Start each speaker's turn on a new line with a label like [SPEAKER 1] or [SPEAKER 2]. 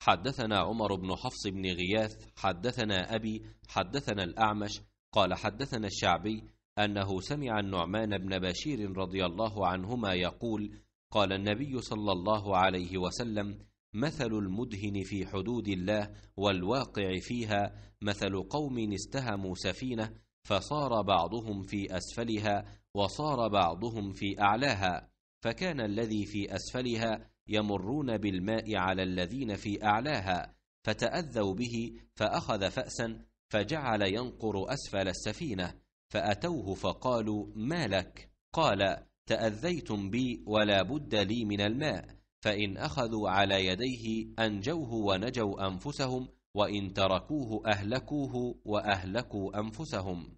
[SPEAKER 1] حدثنا عمر بن حفص بن غياث حدثنا أبي حدثنا الأعمش قال حدثنا الشعبي أنه سمع النعمان بن بشير رضي الله عنهما يقول قال النبي صلى الله عليه وسلم مثل المدهن في حدود الله والواقع فيها مثل قوم استهموا سفينة فصار بعضهم في أسفلها وصار بعضهم في أعلاها فكان الذي في أسفلها يمرون بالماء على الذين في أعلاها فتأذوا به فأخذ فاسا فجعل ينقر أسفل السفينة فأتوه فقالوا ما لك؟ قال تأذيتم بي ولا بد لي من الماء فإن أخذوا على يديه أنجوه ونجوا أنفسهم وإن تركوه أهلكوه وأهلكوا أنفسهم.